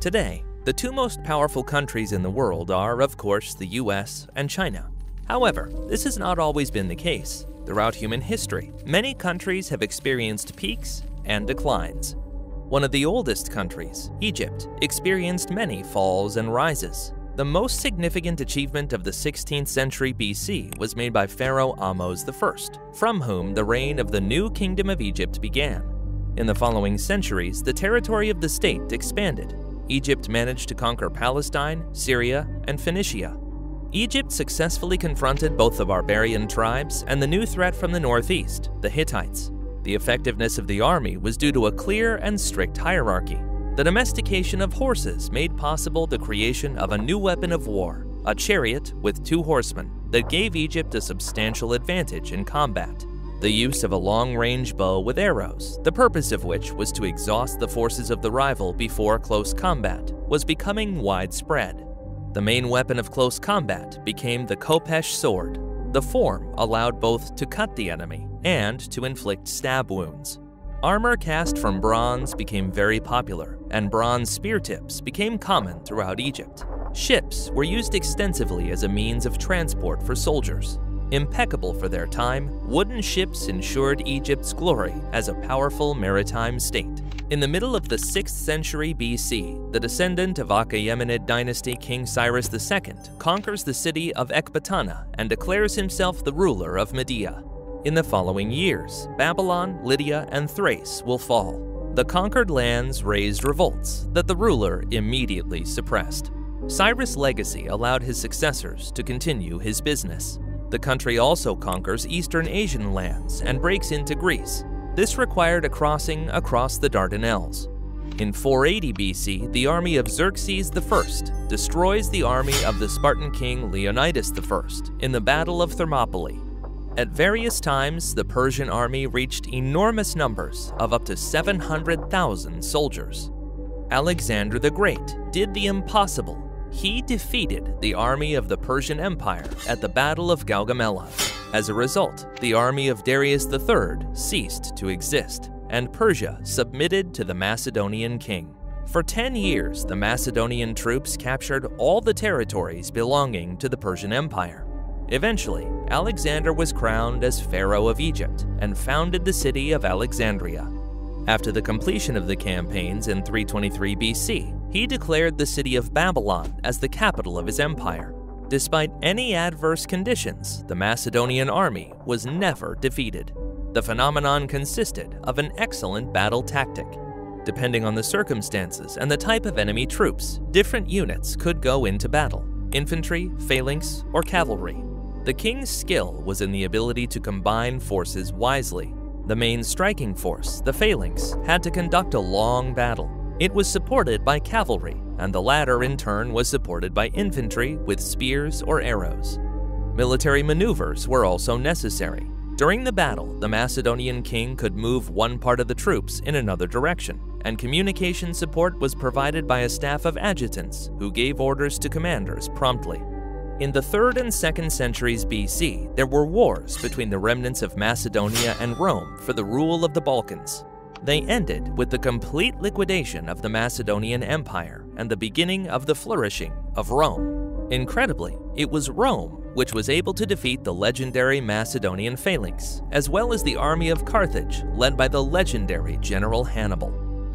Today, the two most powerful countries in the world are, of course, the US and China. However, this has not always been the case. Throughout human history, many countries have experienced peaks and declines. One of the oldest countries, Egypt, experienced many falls and rises. The most significant achievement of the 16th century BC was made by Pharaoh Ahmose I, from whom the reign of the new Kingdom of Egypt began. In the following centuries, the territory of the state expanded. Egypt managed to conquer Palestine, Syria, and Phoenicia. Egypt successfully confronted both the barbarian tribes and the new threat from the northeast, the Hittites. The effectiveness of the army was due to a clear and strict hierarchy. The domestication of horses made possible the creation of a new weapon of war, a chariot with two horsemen, that gave Egypt a substantial advantage in combat. The use of a long-range bow with arrows, the purpose of which was to exhaust the forces of the rival before close combat, was becoming widespread. The main weapon of close combat became the Khopesh sword, the form allowed both to cut the enemy and to inflict stab wounds. Armor cast from bronze became very popular, and bronze spear tips became common throughout Egypt. Ships were used extensively as a means of transport for soldiers. Impeccable for their time, wooden ships ensured Egypt's glory as a powerful maritime state. In the middle of the 6th century BC, the descendant of Achaemenid dynasty King Cyrus II conquers the city of Ecbatana and declares himself the ruler of Media. In the following years, Babylon, Lydia, and Thrace will fall. The conquered lands raised revolts that the ruler immediately suppressed. Cyrus' legacy allowed his successors to continue his business. The country also conquers Eastern Asian lands and breaks into Greece. This required a crossing across the Dardanelles. In 480 BC, the army of Xerxes I destroys the army of the Spartan king Leonidas I in the Battle of Thermopylae. At various times, the Persian army reached enormous numbers of up to 700,000 soldiers. Alexander the Great did the impossible he defeated the army of the Persian Empire at the Battle of Gaugamela. As a result, the army of Darius III ceased to exist, and Persia submitted to the Macedonian king. For 10 years, the Macedonian troops captured all the territories belonging to the Persian Empire. Eventually, Alexander was crowned as Pharaoh of Egypt and founded the city of Alexandria. After the completion of the campaigns in 323 BC, he declared the city of Babylon as the capital of his empire. Despite any adverse conditions, the Macedonian army was never defeated. The phenomenon consisted of an excellent battle tactic. Depending on the circumstances and the type of enemy troops, different units could go into battle infantry, phalanx, or cavalry. The king's skill was in the ability to combine forces wisely. The main striking force, the phalanx, had to conduct a long battle, it was supported by cavalry, and the latter in turn was supported by infantry with spears or arrows. Military maneuvers were also necessary. During the battle, the Macedonian king could move one part of the troops in another direction, and communication support was provided by a staff of adjutants who gave orders to commanders promptly. In the 3rd and 2nd centuries BC, there were wars between the remnants of Macedonia and Rome for the rule of the Balkans. They ended with the complete liquidation of the Macedonian Empire and the beginning of the flourishing of Rome. Incredibly, it was Rome which was able to defeat the legendary Macedonian phalanx, as well as the army of Carthage led by the legendary General Hannibal.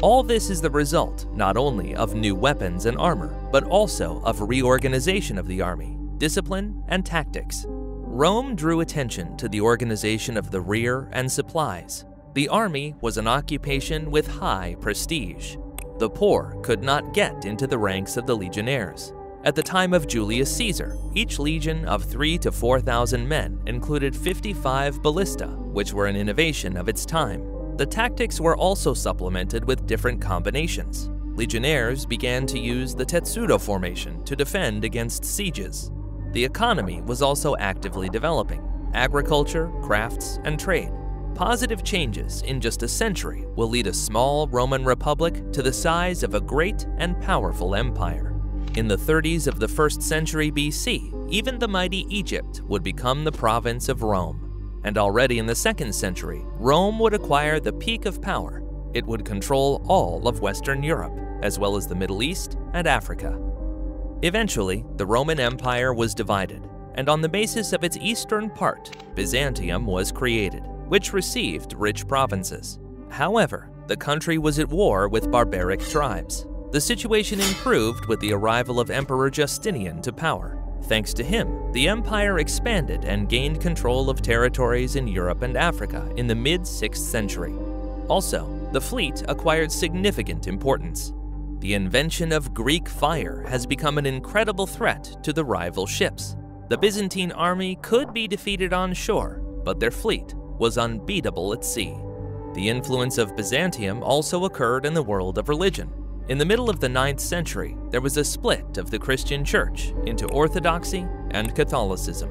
All this is the result not only of new weapons and armor, but also of reorganization of the army, discipline, and tactics. Rome drew attention to the organization of the rear and supplies, the army was an occupation with high prestige. The poor could not get into the ranks of the legionnaires. At the time of Julius Caesar, each legion of 3 to 4,000 men included 55 ballista, which were an innovation of its time. The tactics were also supplemented with different combinations. Legionnaires began to use the testudo formation to defend against sieges. The economy was also actively developing agriculture, crafts, and trade. Positive changes in just a century will lead a small Roman republic to the size of a great and powerful empire. In the 30s of the 1st century BC, even the mighty Egypt would become the province of Rome. And already in the 2nd century, Rome would acquire the peak of power. It would control all of Western Europe. as well as the Middle East and Africa. Eventually, the Roman Empire was divided, and on the basis of its eastern part, Byzantium was created, which received rich provinces. However, the country was at war with barbaric tribes. The situation improved with the arrival of Emperor Justinian to power. Thanks to him, the empire expanded and gained control of territories in Europe and Africa in the mid 6th century. Also, the fleet acquired significant importance. The invention of Greek fire has become an incredible threat to the rival ships. The Byzantine army could be defeated on shore, but their fleet was unbeatable at sea. The influence of Byzantium also occurred in the world of religion. In the middle of the 9th century, there was a split of the Christian church into Orthodoxy and Catholicism.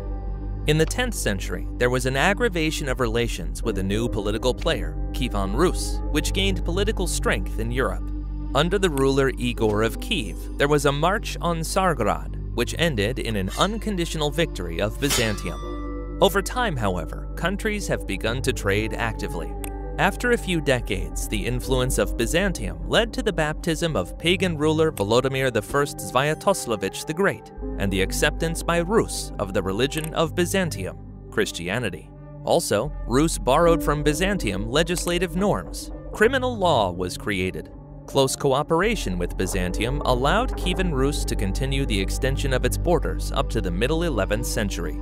In the 10th century, there was an aggravation of relations with a new political player, Kievan Rus, which gained political strength in Europe. Under the ruler Igor of Kiev, there was a march on Tsargrad, which ended in an unconditional victory of Byzantium. Over time, however, countries have begun to trade actively. After a few decades, the influence of Byzantium led to the baptism of pagan ruler Volodymyr I Sviatoslavich the Great and the acceptance by Rus of the religion of Byzantium, Christianity. Also, Rus borrowed from Byzantium legislative norms. Criminal law was created. Close cooperation with Byzantium allowed Kievan Rus to continue the extension of its borders up to the middle 11th century.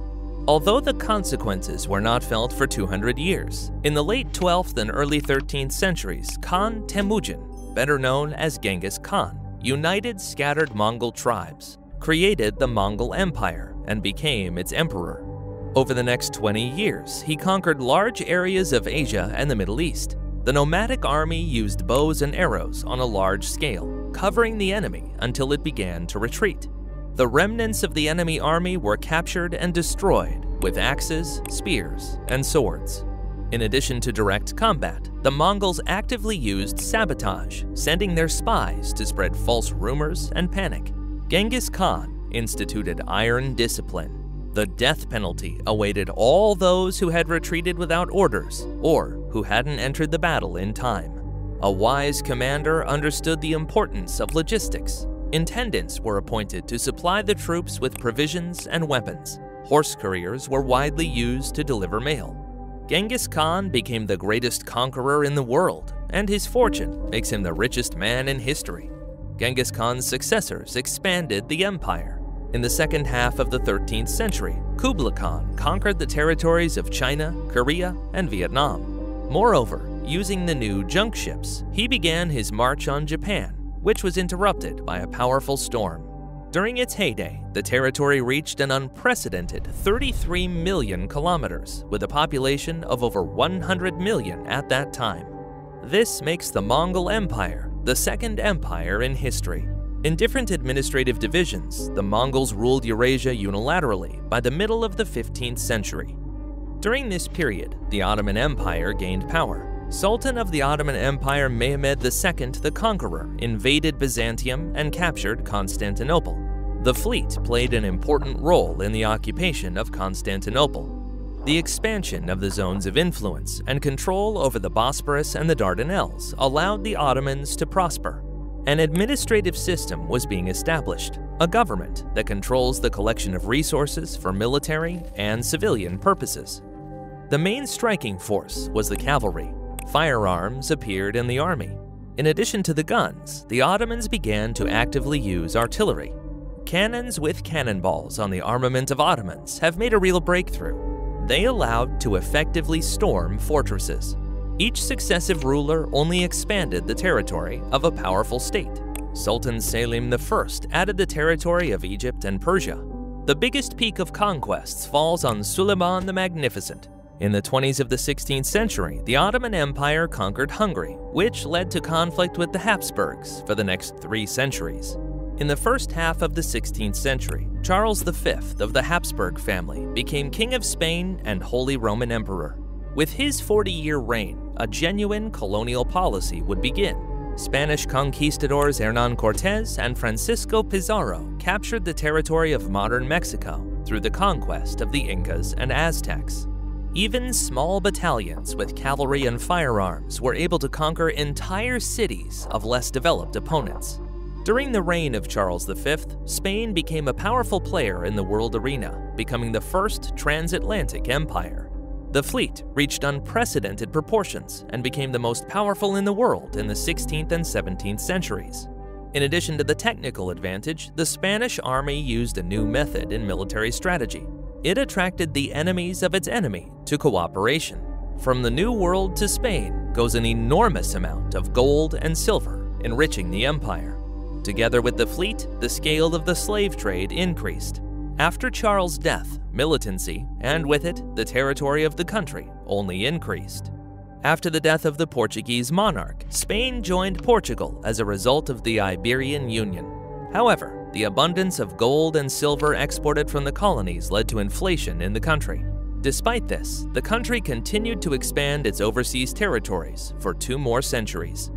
Although the consequences were not felt for 200 years, in the late 12th and early 13th centuries, Khan Temujin, better known as Genghis Khan, united scattered Mongol tribes, created the Mongol Empire, and became its emperor. Over the next 20 years, he conquered large areas of Asia and the Middle East. The nomadic army used bows and arrows on a large scale, covering the enemy until it began to retreat. The remnants of the enemy army were captured and destroyed with axes, spears, and swords. In addition to direct combat, the Mongols actively used sabotage, sending their spies to spread false rumors and panic. Genghis Khan instituted iron discipline. The death penalty awaited all those who had retreated without orders or who hadn't entered the battle in time. A wise commander understood the importance of logistics Intendants were appointed to supply the troops with provisions and weapons. Horse couriers were widely used to deliver mail. Genghis Khan became the greatest conqueror in the world, and his fortune makes him the richest man in history. Genghis Khan's successors expanded the empire. In the second half of the 13th century, Kublai Khan conquered the territories of China, Korea, and Vietnam. Moreover, using the new junk ships, he began his march on Japan which was interrupted by a powerful storm. During its heyday, the territory reached an unprecedented 33 million kilometers, with a population of over 100 million at that time. This makes the Mongol Empire the second empire in history. In different administrative divisions, the Mongols ruled Eurasia unilaterally by the middle of the 15th century. During this period, the Ottoman Empire gained power, Sultan of the Ottoman Empire Mehmed II the Conqueror invaded Byzantium and captured Constantinople. The fleet played an important role in the occupation of Constantinople. The expansion of the zones of influence and control over the Bosporus and the Dardanelles allowed the Ottomans to prosper. An administrative system was being established, a government that controls the collection of resources for military and civilian purposes. The main striking force was the cavalry, Firearms appeared in the army. In addition to the guns, the Ottomans began to actively use artillery. Cannons with cannonballs on the armament of Ottomans have made a real breakthrough. They allowed to effectively storm fortresses. Each successive ruler only expanded the territory of a powerful state. Sultan Selim I added the territory of Egypt and Persia. The biggest peak of conquests falls on Suleiman the Magnificent, in the 20s of the 16th century, the Ottoman Empire conquered Hungary, which led to conflict with the Habsburgs for the next three centuries. In the first half of the 16th century, Charles V of the Habsburg family became King of Spain and Holy Roman Emperor. With his 40 year reign, a genuine colonial policy would begin. Spanish conquistadors Hernan Cortes and Francisco Pizarro captured the territory of modern Mexico through the conquest of the Incas and Aztecs. Even small battalions with cavalry and firearms were able to conquer entire cities of less developed opponents. During the reign of Charles V, Spain became a powerful player in the world arena, becoming the first transatlantic empire. The fleet reached unprecedented proportions and became the most powerful in the world in the 16th and 17th centuries. In addition to the technical advantage, the Spanish army used a new method in military strategy. It attracted the enemies of its enemy to cooperation. From the New World to Spain goes an enormous amount of gold and silver, enriching the empire. Together with the fleet, the scale of the slave trade increased, after Charles' death, militancy, and with it, the territory of the country, only increased. After the death of the Portuguese monarch, Spain joined Portugal as a result of the Iberian Union. However, the abundance of gold and silver exported from the colonies led to inflation in the country. Despite this, the country continued to expand its overseas territories for two more centuries.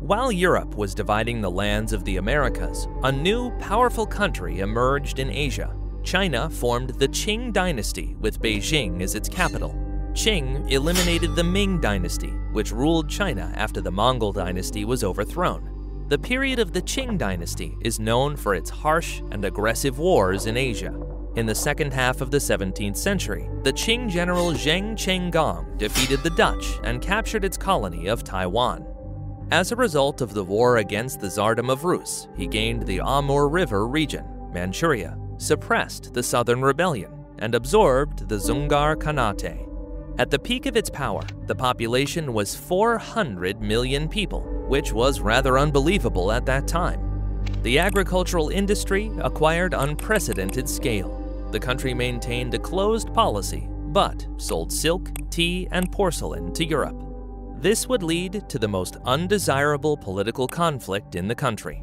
While Europe was dividing the lands of the Americas, a new, powerful country emerged in Asia China formed the Qing dynasty with Beijing as its capital. Qing eliminated the Ming dynasty, which ruled China after the Mongol dynasty was overthrown. The period of the Qing dynasty is known for its harsh and aggressive wars in Asia. In the second half of the 17th century, the Qing general Zheng Chenggong defeated the Dutch and captured its colony of Taiwan. As a result of the war against the Tsardom of Rus, he gained the Amur River region, Manchuria, suppressed the Southern Rebellion and absorbed the Dzungar Khanate. At the peak of its power, the population was 400 million people, which was rather unbelievable at that time. The agricultural industry acquired unprecedented scale. The country maintained a closed policy, but sold silk, tea, and porcelain to Europe. This would lead to the most undesirable political conflict in the country.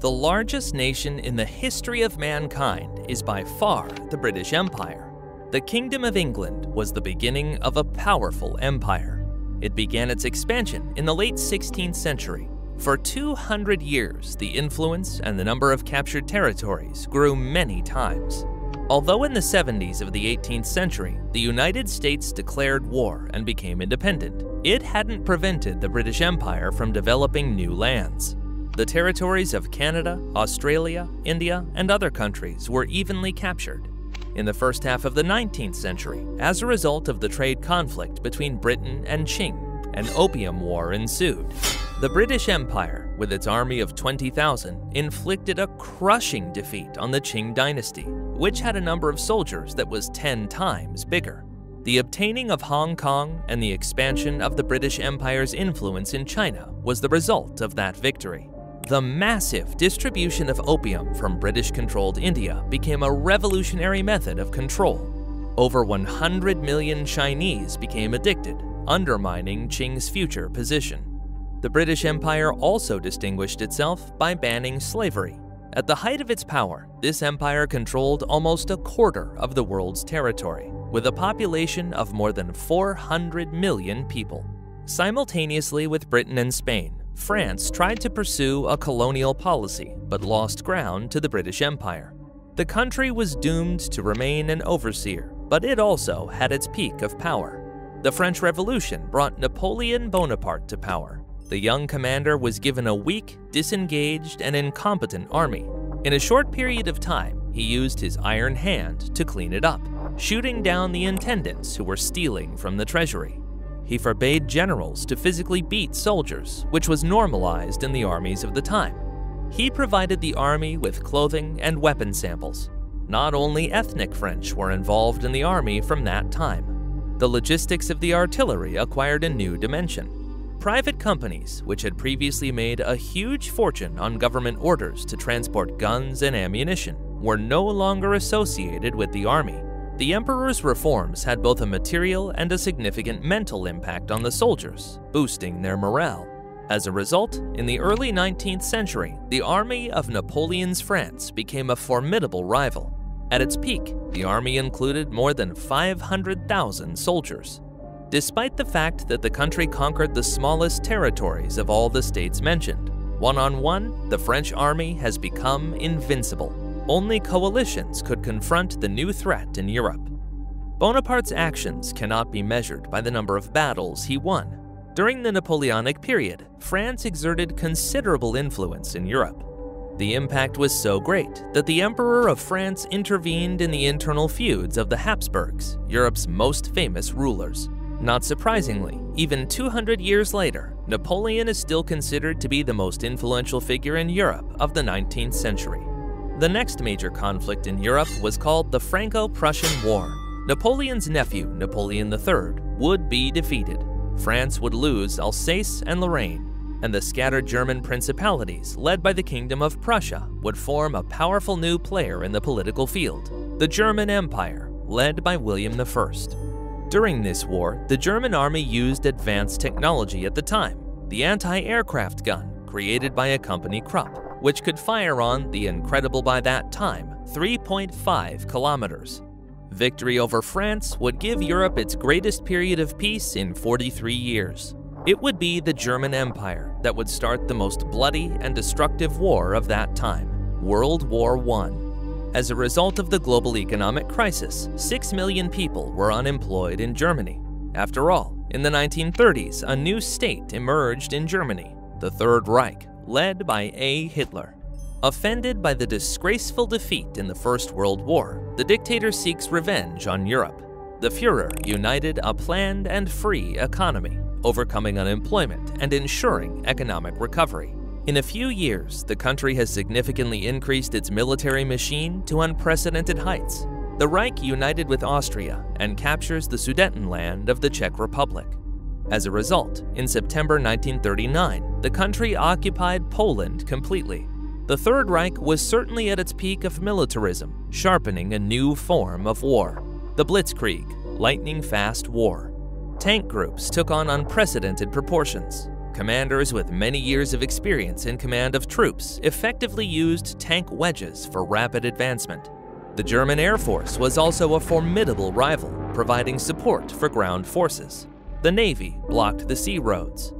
The largest nation in the history of mankind is by far the British Empire. The Kingdom of England was the beginning of a powerful empire. It began its expansion in the late 16th century. For 200 years, the influence and the number of captured territories grew many times. Although in the 70s of the 18th century, the United States declared war and became independent, it hadn't prevented the British Empire from developing new lands. The territories of Canada, Australia, India, and other countries were evenly captured. In the first half of the 19th century, as a result of the trade conflict between Britain and Qing, an opium war ensued. The British Empire, with its army of 20,000, inflicted a crushing defeat on the Qing dynasty, which had a number of soldiers that was 10 times bigger. The obtaining of Hong Kong and the expansion of the British Empire's influence in China was the result of that victory. The massive distribution of opium from British controlled India became a revolutionary method of control. Over 100 million Chinese became addicted, undermining Qing's future position. The British Empire also distinguished itself by banning slavery. At the height of its power, this empire controlled almost a quarter of the world's territory, with a population of more than 400 million people. Simultaneously with Britain and Spain, France tried to pursue a colonial policy but lost ground to the British Empire. The country was doomed to remain an overseer, but it also had its peak of power. The French Revolution brought Napoleon Bonaparte to power. The young commander was given a weak, disengaged, and incompetent army. In a short period of time, he used his iron hand to clean it up, shooting down the intendants who were stealing from the treasury. He forbade generals to physically beat soldiers, which was normalized in the armies of the time. He provided the army with clothing and weapon samples. Not only ethnic French were involved in the army from that time. The logistics of the artillery acquired a new dimension. Private companies, which had previously made a huge fortune on government orders to transport guns and ammunition, were no longer associated with the army. The emperor's reforms had both a material and a significant mental impact on the soldiers, boosting their morale. As a result, in the early 19th century, the army of Napoleon's France became a formidable rival. At its peak, the army included more than 500,000 soldiers. Despite the fact that the country conquered the smallest territories of all the states mentioned, one on one, the French army has become invincible only coalitions could confront the new threat in Europe. Bonaparte's actions cannot be measured by the number of battles he won. During the Napoleonic period, France exerted considerable influence in Europe. The impact was so great that the Emperor of France intervened in the internal feuds of the Habsburgs, Europe's most famous rulers. Not surprisingly, even 200 years later, Napoleon is still considered to be the most influential figure in Europe of the 19th century. The next major conflict in Europe was called the Franco-Prussian War. Napoleon's nephew, Napoleon III, would be defeated. France would lose Alsace and Lorraine, and the scattered German principalities, led by the Kingdom of Prussia, would form a powerful new player in the political field, the German Empire, led by William I. During this war, the German army used advanced technology at the time, the anti-aircraft gun, created by a company Krupp, which could fire on the incredible by that time 3.5 kilometers. Victory over France would give Europe its greatest period of peace in 43 years. It would be the German Empire that would start the most bloody and destructive war of that time, World War I. As a result of the global economic crisis, 6 million people were unemployed in Germany. After all, in the 1930s, a new state emerged in Germany, the Third Reich, led by A. Hitler. Offended by the disgraceful defeat in the First World War, the dictator seeks revenge on Europe. The Fuhrer united a planned and free economy overcoming unemployment and ensuring economic recovery. In a few years, the country has significantly increased its military machine to unprecedented heights. The Reich united with Austria and captures the Sudetenland of the Czech Republic. As a result, in September 1939, the country occupied Poland completely. The Third Reich was certainly at its peak of militarism, sharpening a new form of war the Blitzkrieg, lightning fast war. Tank groups took on unprecedented proportions. Commanders with many years of experience in command of troops effectively used tank wedges for rapid advancement. The German Air Force was also a formidable rival, providing support for ground forces. The Navy blocked the sea roads.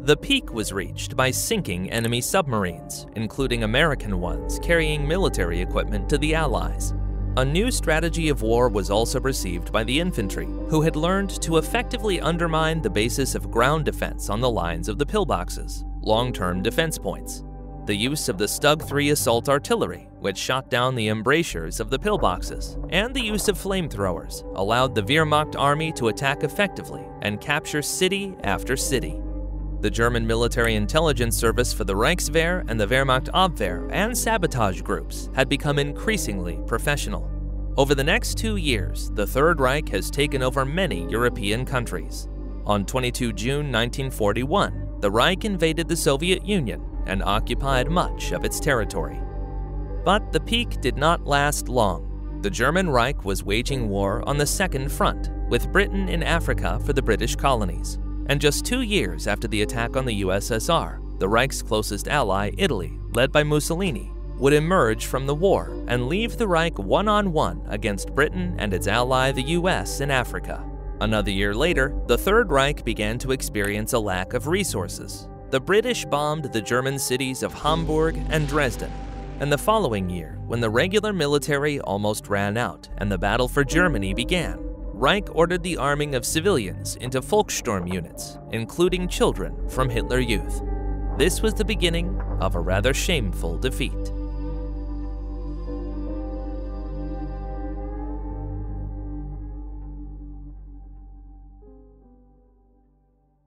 The peak was reached by sinking enemy submarines, including American ones carrying military equipment to the Allies. A new strategy of war was also received by the infantry, who had learned to effectively undermine the basis of ground defense on the lines of the pillboxes, long-term defense points. The use of the Stug 3 assault artillery, which shot down the embrasures of the pillboxes, and the use of flamethrowers allowed the Wehrmacht army to attack effectively and capture city after city. The German military intelligence service for the Reichswehr and the Wehrmacht Abwehr and sabotage groups had become increasingly professional. Over the next two years, the Third Reich has taken over many European countries. On 22 June 1941, the Reich invaded the Soviet Union and occupied much of its territory. But the peak did not last long. The German Reich was waging war on the Second Front, with Britain in Africa for the British colonies. And just two years after the attack on the USSR, the Reich's closest ally, Italy, led by Mussolini, would emerge from the war and leave the Reich one on one against Britain and its ally, the US, in Africa. Another year later, the Third Reich began to experience a lack of resources. The British bombed the German cities of Hamburg and Dresden. And the following year, when the regular military almost ran out and the battle for Germany began, Reich ordered the arming of civilians into Volkssturm units, including children from Hitler Youth. This was the beginning of a rather shameful defeat.